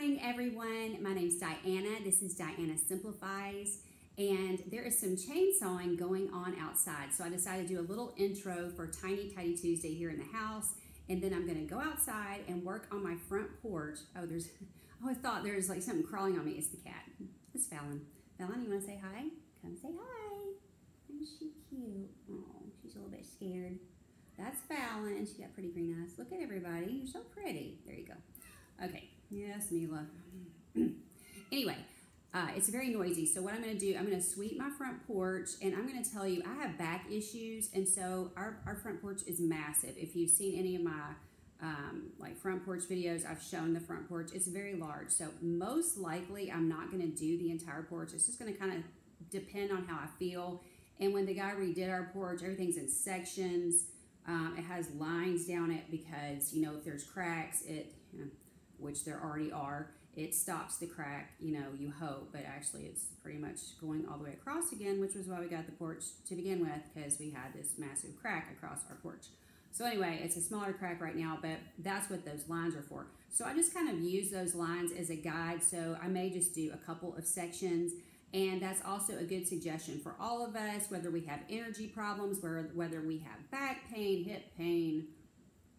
morning, everyone. My name is Diana. This is Diana Simplifies, and there is some chainsawing going on outside. So I decided to do a little intro for Tiny Tidy Tuesday here in the house, and then I'm going to go outside and work on my front porch. Oh, there's, oh, I thought there was like something crawling on me. It's the cat. It's Fallon. Fallon, you want to say hi? Come say hi. Isn't she cute? Oh, she's a little bit scared. That's Fallon. She got pretty green eyes. Look at everybody. You're so pretty. There you go. Okay. Yes, Mila. anyway, uh, it's very noisy. So what I'm going to do, I'm going to sweep my front porch, and I'm going to tell you I have back issues, and so our, our front porch is massive. If you've seen any of my um, like front porch videos, I've shown the front porch. It's very large. So most likely I'm not going to do the entire porch. It's just going to kind of depend on how I feel. And when the guy redid our porch, everything's in sections. Um, it has lines down it because, you know, if there's cracks, it, you know, which there already are, it stops the crack, you know, you hope, but actually it's pretty much going all the way across again, which was why we got the porch to begin with, because we had this massive crack across our porch. So anyway, it's a smaller crack right now, but that's what those lines are for. So I just kind of use those lines as a guide, so I may just do a couple of sections, and that's also a good suggestion for all of us, whether we have energy problems, where whether we have back pain, hip pain,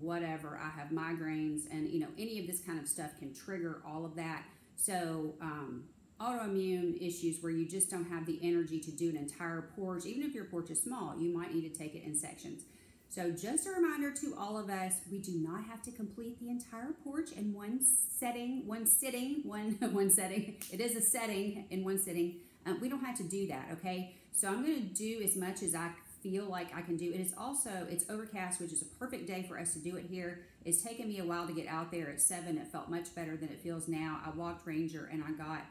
whatever. I have migraines, and you know, any of this kind of stuff can trigger all of that. So, um, autoimmune issues where you just don't have the energy to do an entire porch, even if your porch is small, you might need to take it in sections. So, just a reminder to all of us we do not have to complete the entire porch in one setting, one sitting, one, one setting. It is a setting in one sitting. Uh, we don't have to do that, okay? So, I'm going to do as much as I feel like I can do. It. Is also, it's overcast, which is a perfect day for us to do it here. It's taken me a while to get out there at 7. It felt much better than it feels now. I walked Ranger and I got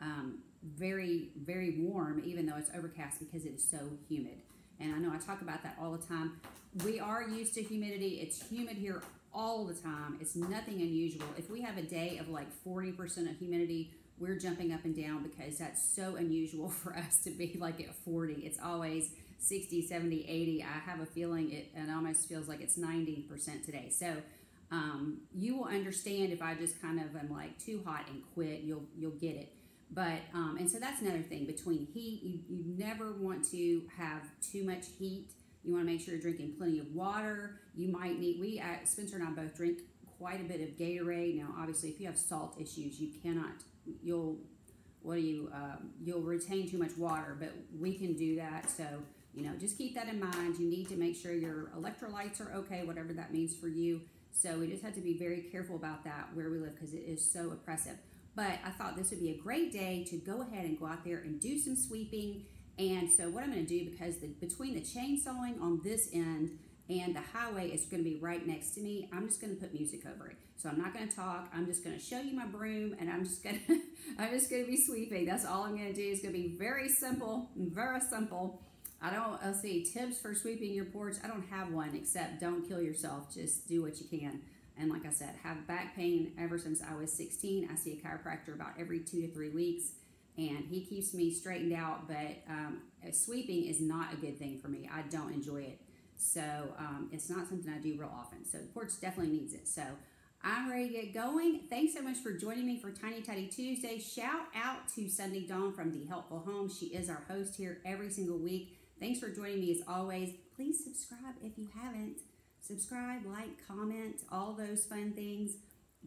um, very, very warm, even though it's overcast because it is so humid. And I know I talk about that all the time. We are used to humidity. It's humid here all the time. It's nothing unusual. If we have a day of like 40% of humidity, we're jumping up and down because that's so unusual for us to be like at 40. It's always 60, 70, 80. I have a feeling it, it almost feels like it's 90% today. So um, you will understand if I just kind of am like too hot and quit, you'll, you'll get it. But, um, and so that's another thing between heat, you, you never want to have too much heat. You want to make sure you're drinking plenty of water. You might need, we, uh, Spencer and I both drink quite a bit of Gatorade. Now, obviously, if you have salt issues, you cannot, you'll, what do you, um, you'll retain too much water, but we can do that. So, you know, just keep that in mind. You need to make sure your electrolytes are okay, whatever that means for you. So we just have to be very careful about that where we live because it is so oppressive. But I thought this would be a great day to go ahead and go out there and do some sweeping. And so what I'm going to do, because the, between the chainsawing on this end and the highway is going to be right next to me, I'm just going to put music over it. So I'm not going to talk. I'm just going to show you my broom, and I'm just going to I'm just going to be sweeping. That's all I'm going to do. It's going to be very simple, very simple. I don't, I'll see tips for sweeping your porch. I don't have one except don't kill yourself. Just do what you can. And like I said, have back pain ever since I was 16. I see a chiropractor about every two to three weeks and he keeps me straightened out. But um, sweeping is not a good thing for me. I don't enjoy it. So um, it's not something I do real often. So the porch definitely needs it. So I'm ready to get going. Thanks so much for joining me for Tiny Tidy Tuesday. Shout out to Sunday Dawn from The Helpful Home. She is our host here every single week. Thanks for joining me as always. Please subscribe if you haven't. Subscribe, like, comment, all those fun things.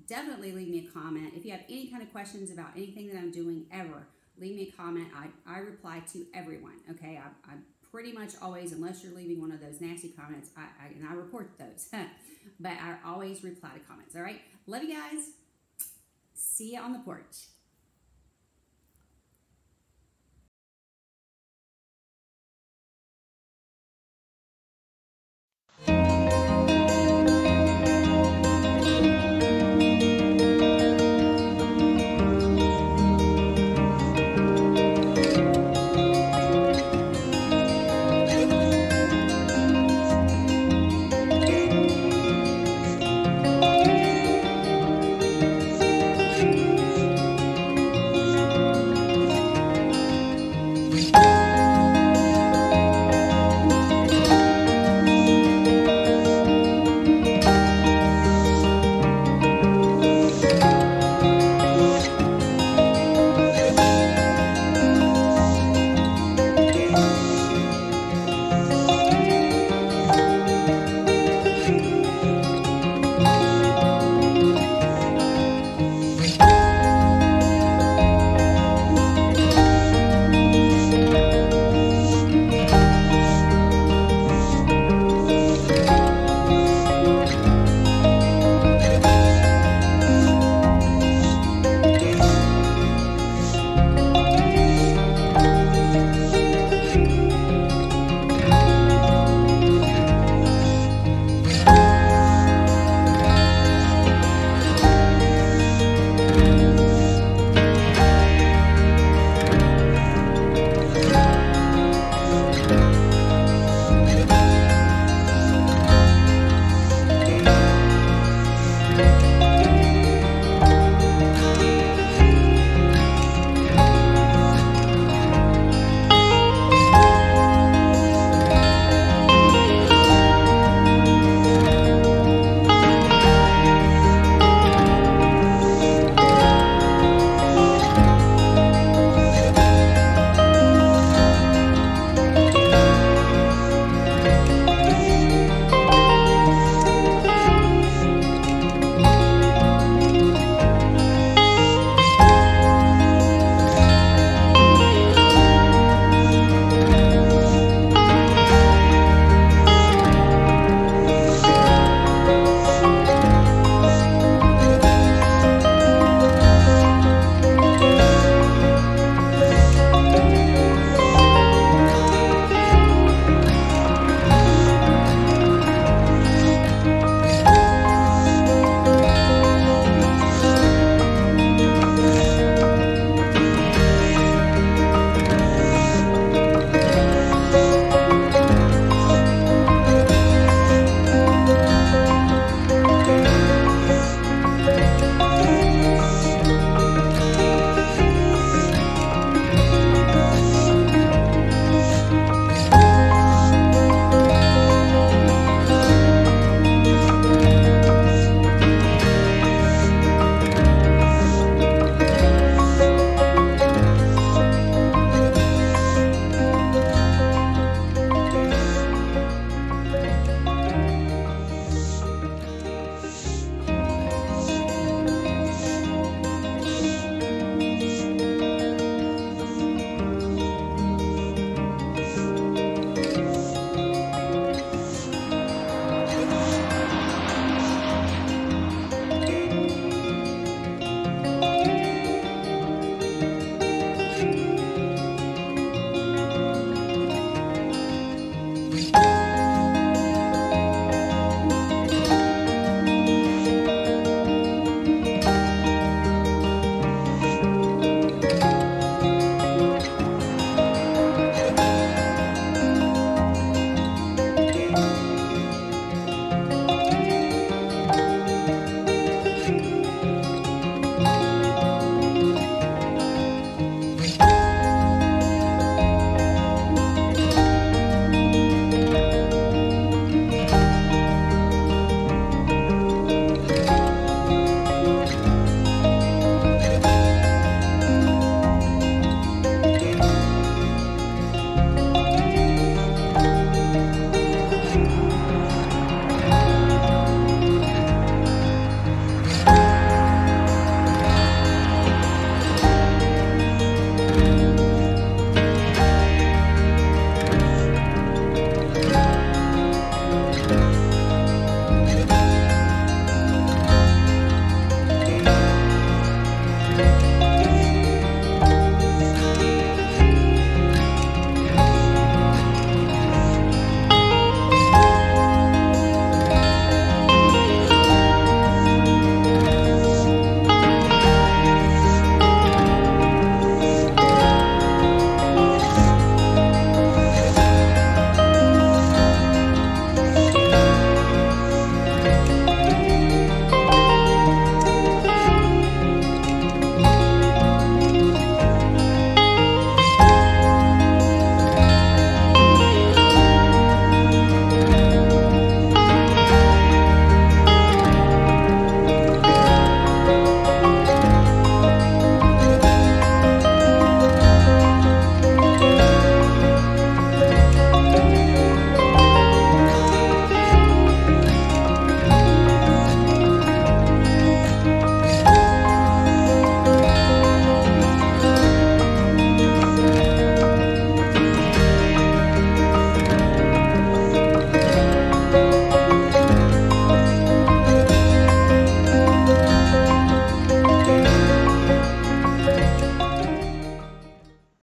Definitely leave me a comment. If you have any kind of questions about anything that I'm doing ever, leave me a comment. I, I reply to everyone, okay? I, I pretty much always, unless you're leaving one of those nasty comments, I, I and I report those. but I always reply to comments, all right? Love you guys. See you on the porch.